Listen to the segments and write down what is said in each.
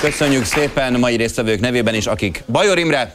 Köszönjük szépen mai résztvevők nevében is, akik Bajor Imre,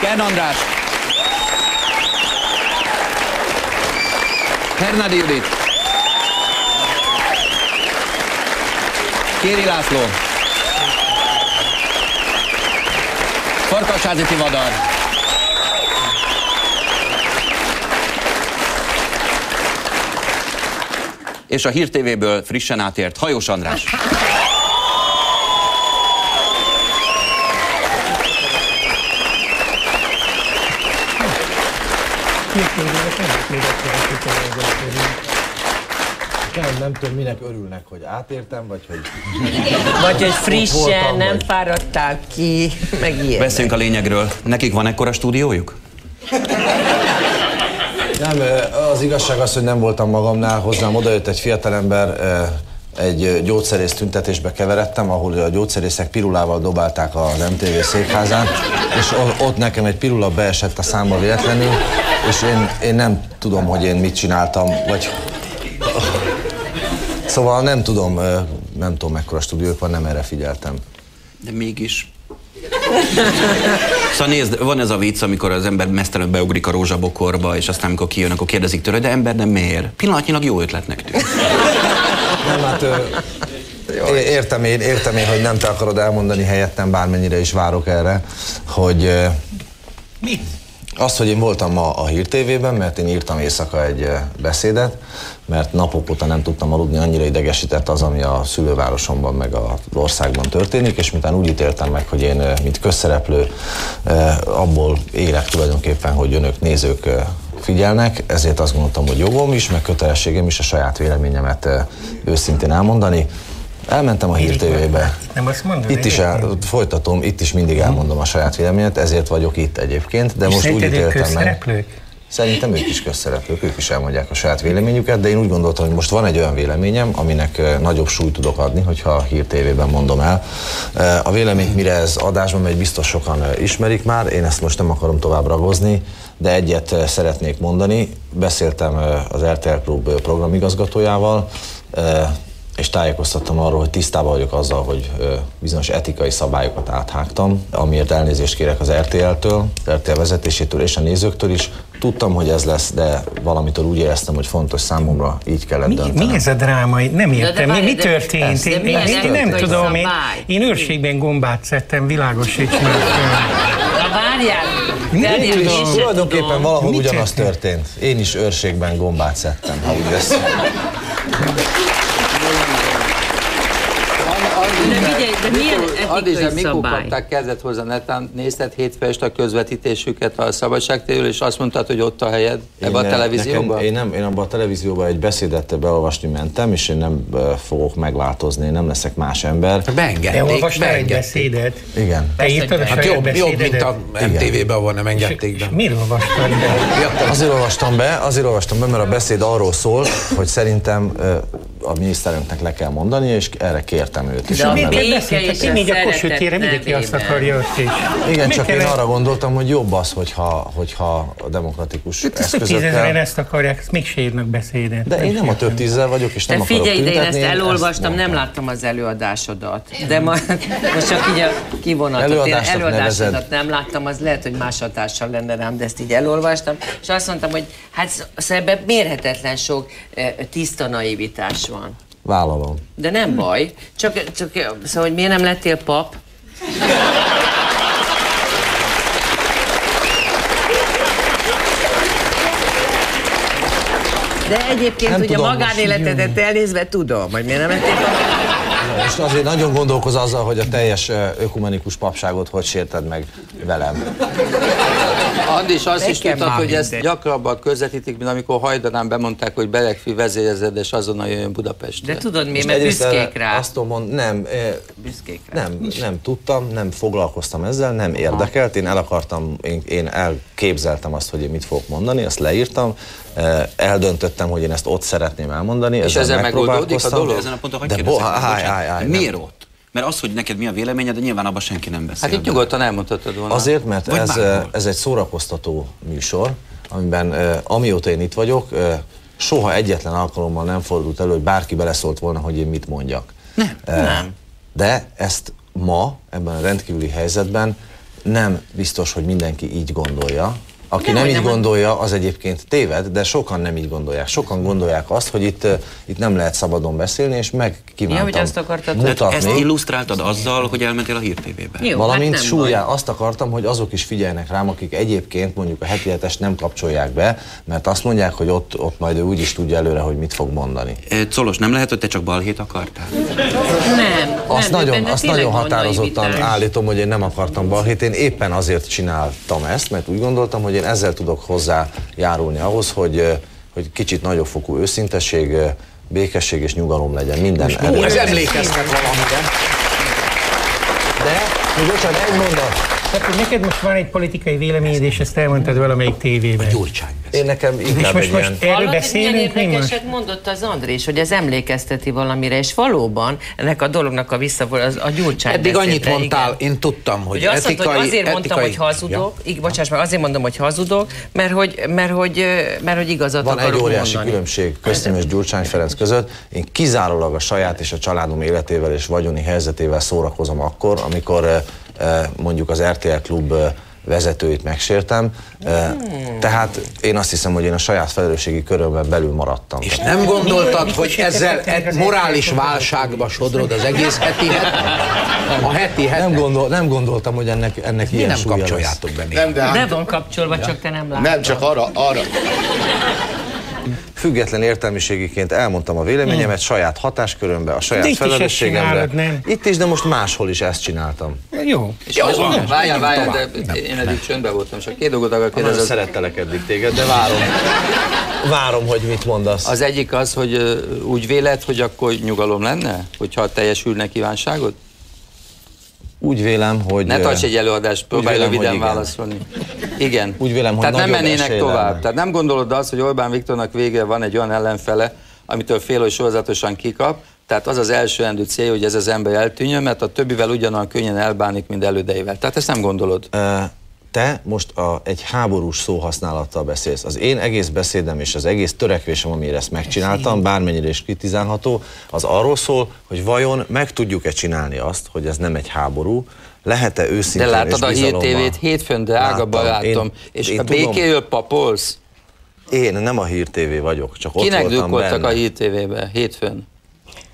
Kern András, Hernádi Judit, Kéri László, Farkasházi Tivadar, és a Hír TV-ből frissen átért Hajós András. Nem, nem tudom, minek örülnek, hogy átértem, vagy hogy... Vagy hogy frissen, voltam, nem vagy- fáradtál ki, meg ilyen. Beszéljünk a lényegről. Nekik van ekkora stúdiójuk? Nem, az igazság az, hogy nem voltam magamnál, hozzám odajött egy fiatalember, egy gyógyszerész tüntetésbe keveredtem, ahol a gyógyszerészek pirulával dobálták az MTV székházán, és ott nekem egy pirula beesett a számba véletlenül, és én, én nem tudom, hogy én mit csináltam, vagy... Szóval nem tudom, nem tudom mekkora stúdiók van, nem erre figyeltem. De mégis. Szóval nézd, van ez a vicc, amikor az ember mesztelenül beugrik a rózsabokorba, és aztán amikor kijön, akkor kérdezik tőle, de ember nem miért? Pillanatnyilag jó ötletnek tűnik. Nem, hát ö, é- értem én, értem én, hogy nem te akarod elmondani helyettem, bármennyire is várok erre, hogy Mi? Azt, hogy én voltam ma a Hír TV-ben, mert én írtam éjszaka egy beszédet, mert napok óta nem tudtam aludni, annyira idegesített az, ami a szülővárosomban meg az országban történik, és miután úgy ítéltem meg, hogy én, mint közszereplő, abból élek tulajdonképpen, hogy önök, nézők figyelnek, ezért azt gondoltam, hogy jogom is, meg kötelességem is a saját véleményemet őszintén elmondani. Elmentem a Hír TV-be. Nem azt mondod? Itt is el, folytatom, itt is mindig elmondom a saját véleményet, ezért vagyok itt egyébként, de És most úgy ítéltem meg. Szerintem ők is közszereplők, ők is elmondják a saját véleményüket, de én úgy gondoltam, hogy most van egy olyan véleményem, aminek ö, nagyobb súlyt tudok adni, hogyha a Hír TV-ben mondom el. Ö, A véleményt, mire ez adásban megy, biztos sokan ö, ismerik már, én ezt most nem akarom tovább ragozni, de egyet szeretnék mondani. Beszéltem az RTL Klub programigazgatójával, és tájékoztattam arról, hogy tisztában vagyok azzal, hogy bizonyos etikai szabályokat áthágtam, amiért elnézést kérek az RTL-től, az RTL vezetésétől és a nézőktől is. Tudtam, hogy ez lesz, de valamitől úgy éreztem, hogy fontos számomra, így kellett Mi, döntenem. mi ez a drámai? Nem értem. mi, várj, mi de- történt? de Én, milyen én, én nem tudom. Én, én őrségben gombát szedtem, világosíts meg. Várjál! Én is sem tulajdonképpen tudom. valahol Mit ugyanaz történt? történt. Én is őrségben gombát szedtem, ha úgy vesz. De figyelj, de milyen etikai mikor szabály? kapták kezdet hozzá, netán nézted hétfő este a közvetítésüket a Szabadságtéről, és azt mondtad, hogy ott a helyed ebbe a televízióban? Nekem, én, nem, én abban a televízióban egy beszédet beolvasni mentem, és én nem fogok megváltozni, én nem leszek más ember. Te Beengedték, olvastál egy beszédet? Igen. Te írtad a Hát jobb, jobb, mint a MTV-ben, ahol nem engedték És be. miért olvastad be? Azért olvastam be, azért olvastam be, mert a beszéd arról szól, hogy szerintem a miniszterelnöknek le kell mondani, és erre kértem őt is. De a béke Ki a még a szeretet kossuthére mindenki azt akarja ott is. Igen, csak én arra gondoltam, hogy jobb az, hogyha, hogyha a demokratikus Hát ezt több tízezeren eszközökkel... ezt akarják, ezt még se írnak beszédet. De én nem a több tízzel vagyok, és De nem akarok figyelj, de én ezt elolvastam, nem láttam az előadásodat. De ma, most csak így a kivonatot, én előadásodat nevezed. nem láttam, az lehet, hogy más hatással lenne rám, de ezt így elolvastam, és azt mondtam, hogy hát ebben mérhetetlen sok eh, tiszta naivitás van. Vállalom. De nem baj, csak, csak szóval, hogy miért nem lettél pap? De egyébként Nem ugye tudom, magánéletedet elnézve tudom, hogy miért nem lettél pap. És azért nagyon gondolkoz azzal, hogy a teljes ökumenikus papságot hogy sérted meg velem. Andis, azt is Nekem tudtad, már hogy ezt mindegy. gyakrabban közvetítik, mint amikor hajdanán bemondták, hogy Belegfi vezérezed, és azonnal jöjjön Budapestre. De tudod mi, Most mert büszkék rá. Azt tudom mondani, nem, Büszkék rá. nem, nem tudtam, nem foglalkoztam ezzel, nem érdekelt, én el akartam, én, én elképzeltem azt, hogy én mit fogok mondani, azt leírtam, eldöntöttem, hogy én ezt ott szeretném elmondani, ezzel ezzel megoldódik a dolog? Ezen a ponton hogy De bo- állj, bocsánat, állj, állj, de nem. Miért ott? Mert az, hogy neked mi a véleményed, de nyilván abban senki nem beszél. Hát itt nyugodtan elmondhatod volna. Azért, mert Vagy ez, bárhol. ez egy szórakoztató műsor, amiben amióta én itt vagyok, soha egyetlen alkalommal nem fordult elő, hogy bárki beleszólt volna, hogy én mit mondjak. Nem. Nem. De ezt ma, ebben a rendkívüli helyzetben nem biztos, hogy mindenki így gondolja. Aki Nem, nem, így nem- gondolja, az egyébként téved, de sokan nem így gondolják. Sokan gondolják azt, hogy itt, itt nem lehet szabadon beszélni, és megkívántam Ja, hogy azt akartad, hogy- Tehát ezt mutatni. illusztráltad azzal, hogy elmentél a hírtévébe. Jó, Valamint hát súlyá, azt akartam, hogy azok is figyeljenek rám, akik egyébként mondjuk a heti hetest nem kapcsolják be, mert azt mondják, hogy ott, ott majd ő úgy is tudja előre, hogy mit fog mondani. E, Colos, nem lehet, hogy te csak balhét akartál? Nem, Azt nem, nagyon, azt nagyon határozottan állítom, hogy én nem akartam balhét. Én éppen azért csináltam ezt, mert úgy gondoltam, hogy én ezzel tudok hozzájárulni ahhoz, hogy, hogy kicsit nagyobb fokú őszintesség, békesség és nyugalom legyen minden Ó, erő. ez emlékeztet valamire. De, még bocsánat, egy mondat. Tehát, hogy neked most van egy politikai véleményed, és ezt elmondtad valamelyik tévében. Gyurcsány. Én nekem És inkább most, egy most ilyen... erről beszélünk, érdekeset mondott az Andrés, hogy ez emlékezteti valamire, és valóban ennek a dolognak a visszavol, az a gyurcsány Eddig annyit beszédre, mondtál, igen. én tudtam, hogy Ugye azt mondta, etikai... hogy azért mondtam, etikai... hogy hazudok, ja. bocsáss meg, azért mondom, hogy hazudok, mert hogy, mert hogy, mert hogy igazat Van egy akarok óriási mondani. különbség köztem és Gyurcsány Ferenc között. Én kizárólag a saját és a családom életével és vagyoni helyzetével szórakozom akkor, amikor eh, eh, mondjuk az RTL klub eh, vezetőit megsértem. Eh, Tehát én azt hiszem, hogy én a saját felelősségi körömben belül maradtam. És nem gondoltad, hogy ezzel egy morális válságba sodrod az egész heti hetet? A heti hetet? Nem, gondol, nem gondoltam, hogy ennek, ennek Mi ilyen nem kapcsoljátok be még? Nem, de hát De van kapcsolva, csak te nem látod. nem csak arra, arra. Független értelmiségiként elmondtam a véleményemet saját hatáskörömbe, a saját De itt is ezt felelősségemre. csinálod? Itt is, de most máshol is ezt csináltam. Jó. És az, várjál, várjál, de én eddig csöndben voltam, csak két dolgot akarok kérdezni. szerettelek eddig téged, de várom. Várom, hogy mit mondasz. Az egyik az, hogy úgy véled, hogy akkor nyugalom lenne, hogyha teljesülne kívánságod? Úgy vélem, hogy... Ne tarts egy előadást, próbálj röviden válaszolni. Igen. Úgy vélem, hogy Tehát nem mennének tovább. lenne. Tehát nem gondolod azt, hogy Orbán Viktornak végre van egy olyan ellenfele, amitől fél, hogy sorozatosan kikap, tehát az az első rendű cél, hogy ez az ember eltűnjön, mert a többivel ugyanolyan könnyen elbánik, mint elődeivel. Tehát ezt nem gondolod. Ö, Te most a, egy háborús szóhasználattal beszélsz. Az én egész beszédem és az egész törekvésem, amire ezt megcsináltam, bármennyire is kritizálható, az arról szól, hogy vajon meg tudjuk-e csinálni azt, hogy ez nem egy háború, lehet-e De őszintén láttad a Hír? TV-t hétfőn, drága Láttam. barátom, Én- és én a tudom. békéről papolsz? Én nem a Hír TV vagyok, csak ott Kinek voltam drukkoltak benne. a Hír TV-be hétfőn?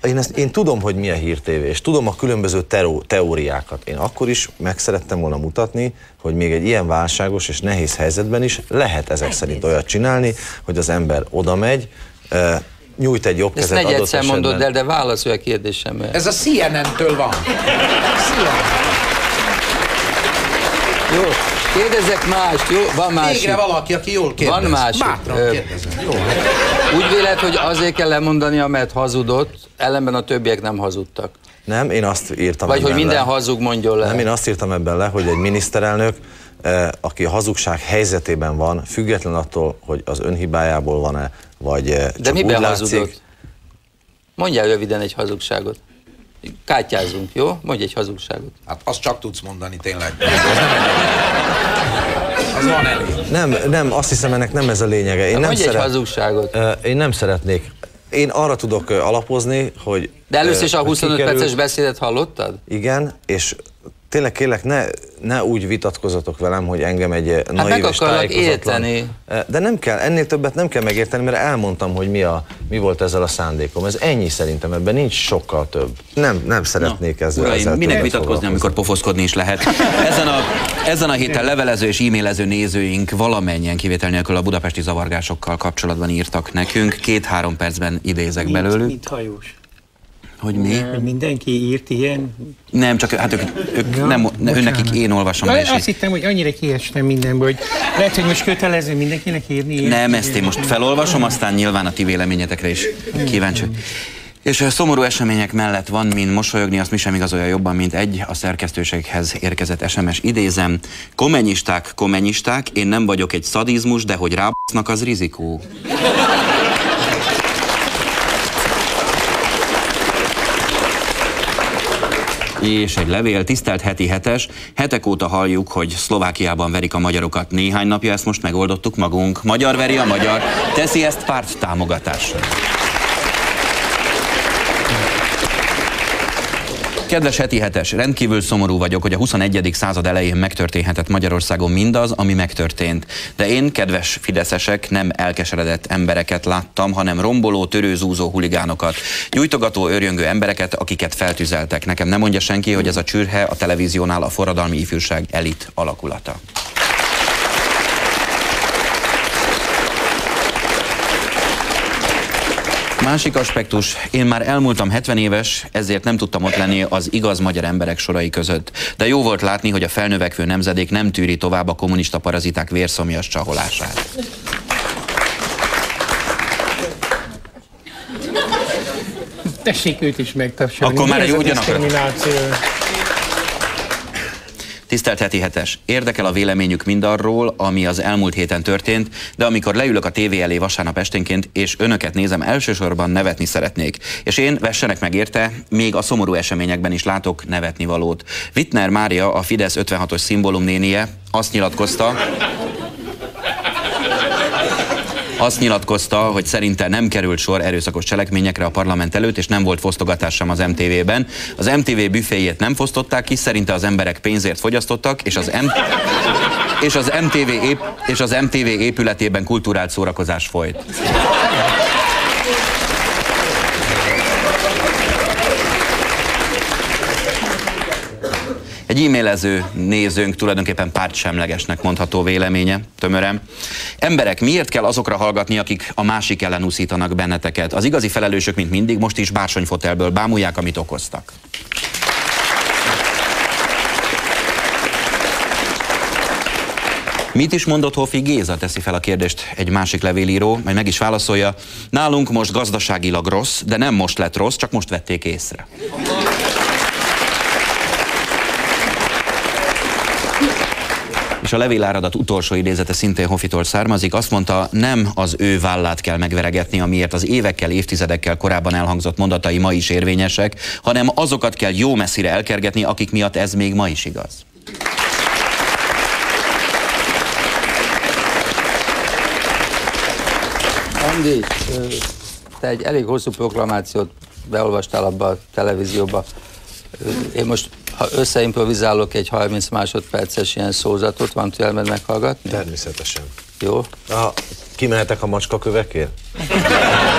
Én, ezt, én tudom, hogy mi a Hír TV, és tudom a különböző teó, teóriákat. Én akkor is meg szerettem volna mutatni, hogy még egy ilyen válságos és nehéz helyzetben is lehet ezek szerint olyat csinálni, hogy az ember oda megy, nyújt egy jobb kezet adott esetben. mondod el, de válaszolj a kérdésemre. Ez a CNN-től van. CNN. Jó, kérdezek mást, jó? Van másik. Végre valaki, aki jól kérdez. Van másik. Bátran Ö, kérdezem. Jó, Úgy véled, hogy azért kell lemondani, mert hazudott, ellenben a többiek nem hazudtak. Nem, én azt írtam Vagy hogy minden le. hazug mondjon le. Nem, én azt írtam ebben le, hogy egy miniszterelnök, eh, aki a hazugság helyzetében van, független attól, hogy az önhibájából van-e, vagy eh, De csak miben úgy látszik, hazudott? Mondjál röviden egy hazugságot. Kártyázunk, jó? Mondj egy hazugságot. hát azt csak tudsz mondani, tényleg. Az van elég. Nem, nem, azt hiszem ennek nem ez a lényege. Én nem, Mondj egy szeret, hazugságot. Ö, én nem szeretnék. Én arra tudok alapozni, hogy... De először is a hogy 25 kikerült- perces beszédet hallottad? Igen, és tényleg kérlek, ne, ne úgy vitatkozatok velem, hogy engem egy ö, naív meg és akarlak tájékozatlan... érteni. Ö, De nem kell, ennél többet nem kell megérteni, mert elmondtam, hogy mi, a, mi volt ezzel a szándékom. Ez ennyi szerintem, ebben nincs sokkal több. Nem, nem szeretnék ezzel, Uraim, ezzel minek vitatkozni, amikor pofoszkodni is lehet. Ezen a, ezen a héten levelező és e-mailező nézőink valamennyien kivétel nélkül a budapesti zavargásokkal kapcsolatban írtak nekünk. Két-három percben idézek belőlük. Mint hajós. Hogy mi? Hogy mindenki írt ilyen. Nem, csak hát ők, ők Ja, nem, őnekik én olvasom be, és azt így- hittem, hogy annyira kiestem mindenből, hogy lehet, hogy most kötelező mindenkinek írni. ilyet. Nem, ezt én most felolvasom, aztán nyilván a ti véleményetekre is kíváncsi. És a szomorú események mellett van, mint mosolyogni, azt mi sem igazolja jobban, mint egy a szerkesztőséghez érkezett SMS idézem. Komenyisták, komenyisták, én nem vagyok egy szadizmus, de hogy rábasznak az rizikó. És egy levél, tisztelt heti hetes. Hetek óta halljuk, hogy Szlovákiában verik a magyarokat. Néhány napja ezt most megoldottuk magunk. Magyar veri a magyar, teszi ezt párt támogatásra. Kedves heti hetes, rendkívül szomorú vagyok, hogy a 21. század elején megtörténhetett Magyarországon mindaz, ami megtörtént. De én, kedves fideszesek, nem elkeseredett embereket láttam, hanem romboló, törőzúzó huligánokat, gyújtogató, örjöngő embereket, akiket feltüzeltek. Nekem nem mondja senki, hogy ez a csürhe a televíziónál a forradalmi ifjúság elit alakulata. Másik aspektus, én már elmúltam 70 éves, ezért nem tudtam ott lenni az igaz magyar emberek sorai között. De jó volt látni, hogy a felnövekvő nemzedék nem tűri tovább a kommunista paraziták vérszomjas csaholását. Tessék őt is megtapsolni. Akkor már a ugyanakkor. Tisztelt heti hetes, érdekel a véleményük mindarról, ami az elmúlt héten történt, de amikor leülök a tévé elé vasárnap esténként, és önöket nézem, elsősorban nevetni szeretnék. És én, vessenek meg érte, még a szomorú eseményekben is látok nevetni valót. Wittner Mária, a Fidesz 56-os szimbólumnénie azt nyilatkozta, azt nyilatkozta, hogy szerinte nem került sor erőszakos cselekményekre a parlament előtt, és nem volt fosztogatás sem az MTV-ben. Az MTV büféjét nem fosztották ki, szerinte az emberek pénzért fogyasztottak, és az, M- és az, MTV, ép- és az MTV épületében kulturált szórakozás folyt. Egy e-mailező nézőnk tulajdonképpen pártsemlegesnek mondható véleménye, tömörem. Emberek, miért kell azokra hallgatni, akik a másik ellen úszítanak benneteket? Az igazi felelősök, mint mindig, most is bársonyfotelből bámulják, amit okoztak. Mit is mondott Hofi Géza, teszi fel a kérdést egy másik levélíró, majd meg is válaszolja. Nálunk most gazdaságilag rossz, de nem most lett rossz, csak most vették észre. És a levéláradat utolsó idézete szintén Hofitól származik. Azt mondta, nem az ő vállát kell megveregetni, amiért az évekkel, évtizedekkel korábban elhangzott mondatai ma is érvényesek, hanem azokat kell jó messzire elkergetni, akik miatt ez még ma is igaz. Andi, te egy elég hosszú proklamációt beolvastál abba a televízióba. Én most, ha összeimprovizálok egy 30 másodperces ilyen szózatot, van türelmed meghallgatni? Természetesen. Jó? Ah, kimehetek a macska kövekért?